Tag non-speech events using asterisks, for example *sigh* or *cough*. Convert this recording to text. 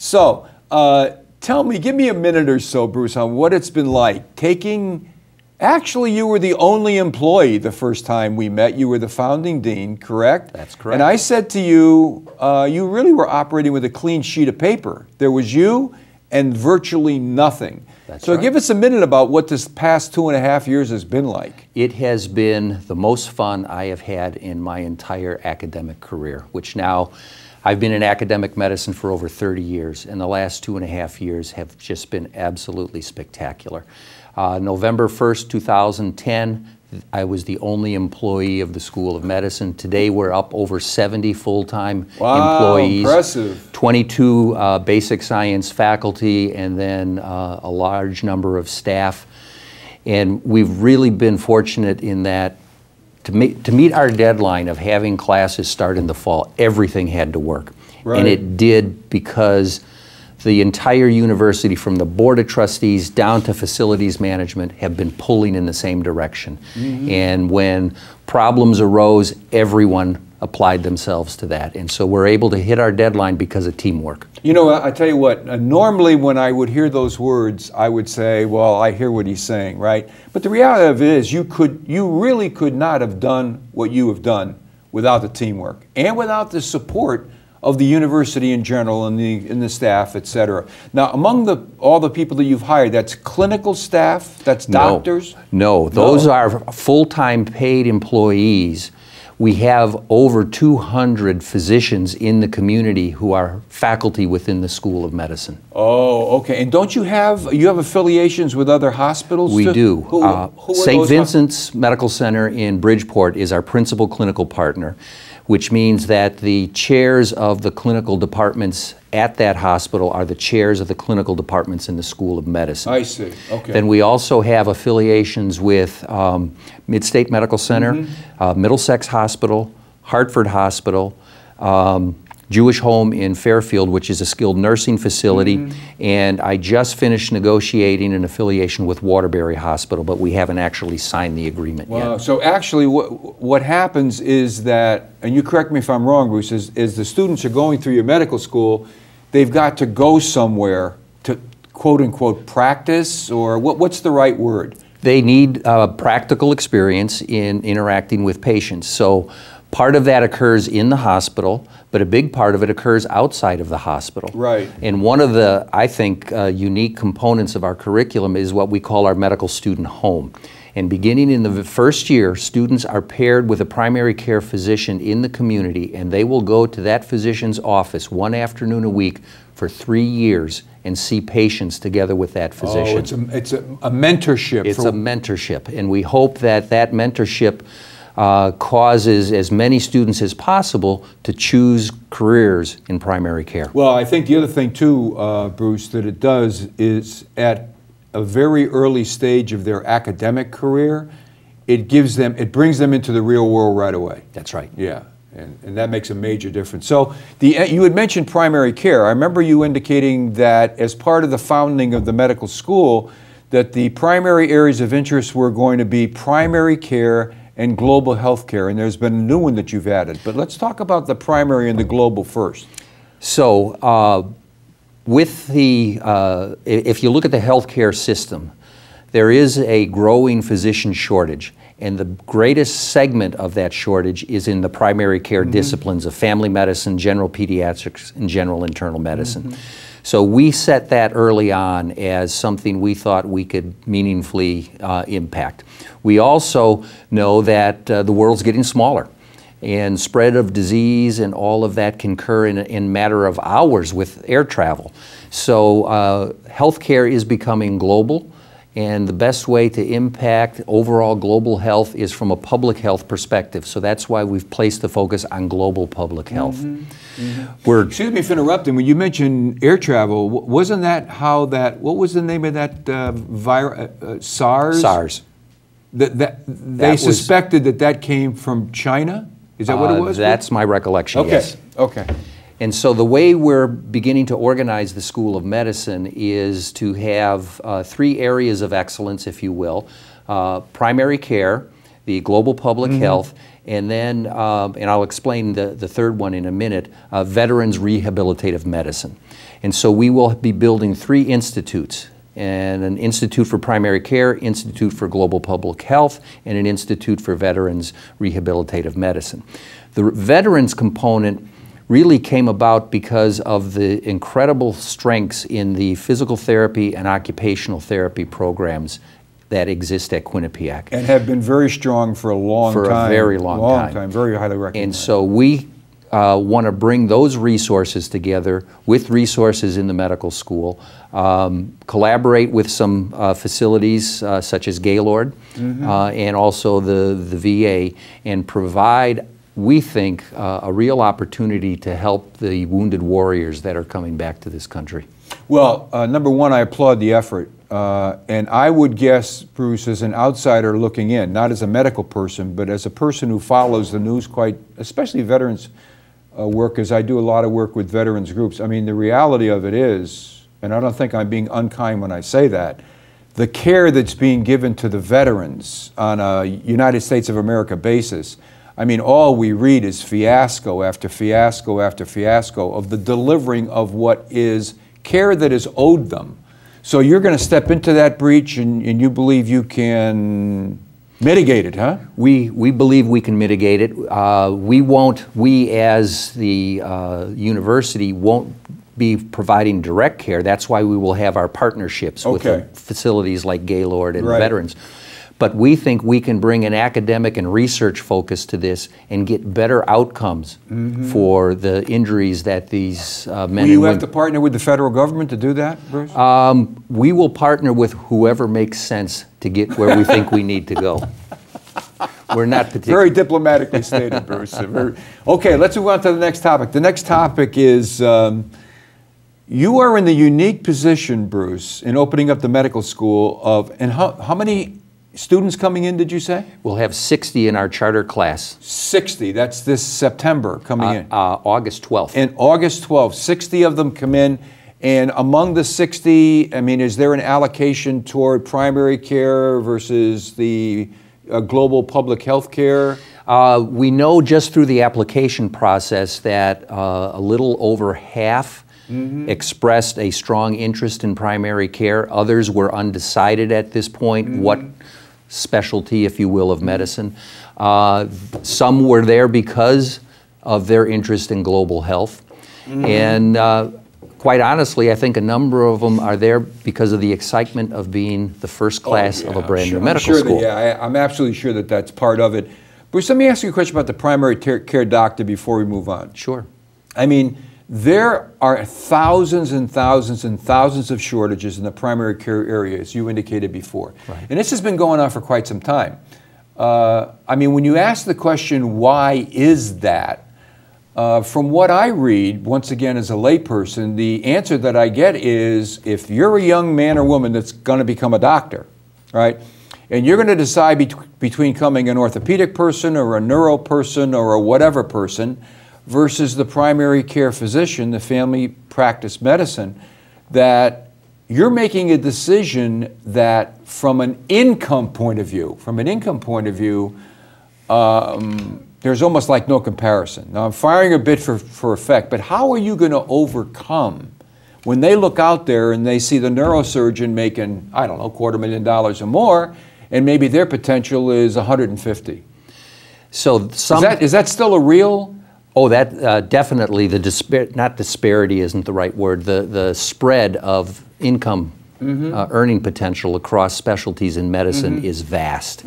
So, uh, tell me, give me a minute or so, Bruce, on what it's been like taking. Actually, you were the only employee the first time we met. You were the founding dean, correct? That's correct. And I said to you, uh, you really were operating with a clean sheet of paper. There was you and virtually nothing. That's so, right. give us a minute about what this past two and a half years has been like. It has been the most fun I have had in my entire academic career, which now I've been in academic medicine for over 30 years, and the last two and a half years have just been absolutely spectacular. Uh, November 1st, 2010, I was the only employee of the School of Medicine. Today, we're up over 70 full time Wow, employees. impressive. 22 uh, basic science faculty, and then uh, a large number of staff. And we've really been fortunate in that to, meet to meet our deadline of having classes start in the fall, everything had to work. Right. And it did because the entire university, from the board of trustees down to facilities management, have been pulling in the same direction. Mm-hmm. And when problems arose, everyone applied themselves to that. And so we're able to hit our deadline because of teamwork. You know, I tell you what, uh, normally when I would hear those words, I would say, well, I hear what he's saying, right? But the reality of it is, you, could, you really could not have done what you have done without the teamwork and without the support of the university in general and the, and the staff, et cetera. Now, among the, all the people that you've hired, that's clinical staff, that's doctors? No, those are full-time paid employees. We have over 200 physicians in the community who are faculty within the School of Medicine. Oh, okay. And don't you have, you have affiliations with other hospitals? We too? do. Who, Uh, who St. Vincent's Medical Center in Bridgeport is our principal clinical partner, which means that the chairs of the clinical departments at that hospital are the chairs of the clinical departments in the School of Medicine. I see, okay. Then we also have affiliations with um, Midstate Medical Center, Mm-hmm. uh, Middlesex Hospital, Hartford Hospital, um, Jewish Home in Fairfield, which is a skilled nursing facility, Mm-hmm. and I just finished negotiating an affiliation with Waterbury Hospital, but we haven't actually signed the agreement Wow. yet. So actually, what, what happens is that, and you correct me if I'm wrong, Bruce, is, is the students are going through your medical school, they've got to go somewhere to quote unquote practice, or what, what's the right word? They need uh, practical experience in interacting with patients. So part of that occurs in the hospital, but a big part of it occurs outside of the hospital. Right. And one of the, I think, uh, unique components of our curriculum is what we call our medical student home. And beginning in the first year, students are paired with a primary care physician in the community, and they will go to that physician's office one afternoon a week for three years and see patients together with that physician. Oh, it's a, it's a, a mentorship. It's a mentorship, and we hope that that mentorship uh, causes as many students as possible to choose careers in primary care. Well, I think the other thing too, uh, Bruce, that it does is at a very early stage of their academic career, it gives them, it brings them into the real world right away. That's right. Yeah, and, and that makes a major difference. So the, you had mentioned primary care. I remember you indicating that as part of the founding of the medical school, that the primary areas of interest were going to be primary care and global health care, and there's been a new one that you've added. But let's talk about the primary and the global first. So, uh, with the, uh, if you look at the healthcare system, there is a growing physician shortage. And the greatest segment of that shortage is in the primary care disciplines of family medicine, general pediatrics, and general internal medicine. So we set that early on as something we thought we could meaningfully uh, impact. We also know that uh, the world's getting smaller and spread of disease and all of that can occur in a in matter of hours with air travel. So uh, healthcare is becoming global, and the best way to impact overall global health is from a public health perspective. So that's why we've placed the focus on global public health. We're Excuse me for interrupting. When you mentioned air travel, wasn't that how that? What was the name of that uh, virus? Uh, uh, SARS. SARS. That, that they was- suspected that that came from China. Is that what it Uh, was? That's my recollection. okay. Yes. Okay. And so the way we're beginning to organize the School of Medicine is to have uh, three areas of excellence, if you will uh, primary care, the global public health, and then, um, and I'll explain the, the third one in a minute, uh, veterans rehabilitative medicine. And so we will be building three institutes and an Institute for Primary Care, Institute for Global Public Health, and an Institute for Veterans Rehabilitative Medicine. The veterans component really came about because of the incredible strengths in the physical therapy and occupational therapy programs that exist at Quinnipiac. And have been very strong for a long For a time. very long time. very highly recommended And so we uh, want to bring those resources together with resources in the medical school, um, collaborate with some uh, facilities uh, such as Gaylord uh, and also the, the VA, and provide, we think, uh, a real opportunity to help the wounded warriors that are coming back to this country. Well, uh, number one, I applaud the effort. Uh, and I would guess, Bruce, as an outsider looking in, not as a medical person, but as a person who follows the news quite, especially veterans uh, work, as I do a lot of work with veterans groups. I mean, the reality of it is, and I don't think I'm being unkind when I say that, the care that's being given to the veterans on a United States of America basis. I mean, all we read is fiasco after fiasco after fiasco of the delivering of what is care that is owed them. So you're going to step into that breach and, and you believe you can mitigate it, huh? We, we believe we can mitigate it. Uh, we won't, we as the uh, university won't be providing direct care. That's why we will have our partnerships with Okay. the facilities like Gaylord and Right. veterans. But we think we can bring an academic and research focus to this and get better outcomes for the injuries that these uh, men. Will you have to partner with the federal government to do that, Bruce? Um, we will partner with whoever makes sense to get where we think we need to go. *laughs* We're not particular. Very diplomatically stated, Bruce. *laughs* Very- Okay, let's move on to the next topic. The next topic is um, you are in the unique position, Bruce, in opening up the medical school of, and how, how many students coming in, did you say? We'll have 60 in our charter class, 60. That's this September coming uh, in. uh, August 12th. And August 12th, 60 of them come in. And among the 60, I mean, is there an allocation toward primary care versus the uh, global public health care? Uh, we know just through the application process that uh, a little over half expressed a strong interest in primary care. Others were undecided at this point what specialty, if you will, of medicine. Uh, some were there because of their interest in global health. And uh, quite honestly, I think a number of them are there because of the excitement of being the first class of a Oh, Yeah, brand sure- new I'm medical sure that- school. yeah, I, I'm absolutely sure that that's part of it. Bruce, let me ask you a question about the primary care doctor before we move on. Sure. I mean, there are thousands and thousands and thousands of shortages in the primary care area, as you indicated before. Right. And this has been going on for quite some time. Uh, I mean, when you ask the question, why is that? Uh, from what I read, once again as a layperson, the answer that I get is if you're a young man or woman that's going to become a doctor, right, and you're going to decide bet- between becoming an orthopedic person or a neuro person or a whatever person versus the primary care physician, the family practice medicine, that you're making a decision that from an income point of view, from an income point of view, um, there's almost like no comparison. Now, I'm firing a bit for, for effect, but how are you going to overcome when they look out there and they see the neurosurgeon making, I don't know, quarter million dollars or more, and maybe their potential is 150? So Is that, is that still a real? Oh, that uh, definitely the dispar- not disparity isn't the right word. The the spread of income uh, earning potential across specialties in medicine is vast.